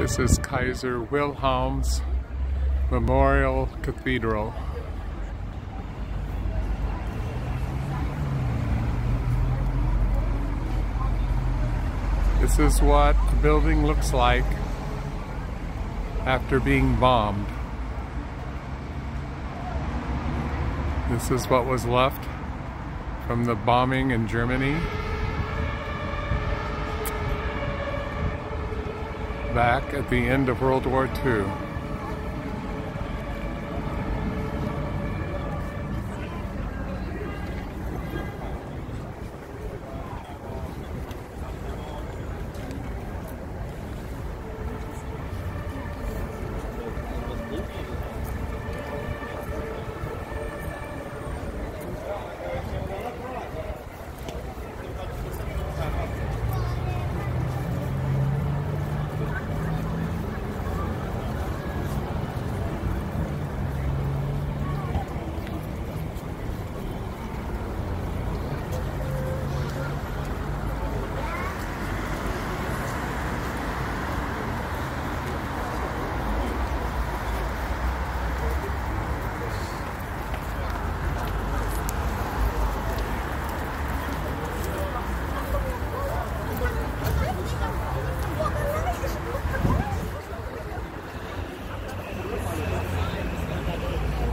This is Kaiser Wilhelm's Memorial Cathedral. This is what the building looks like after being bombed. This is what was left from the bombing in Germany. Back at the end of World War II.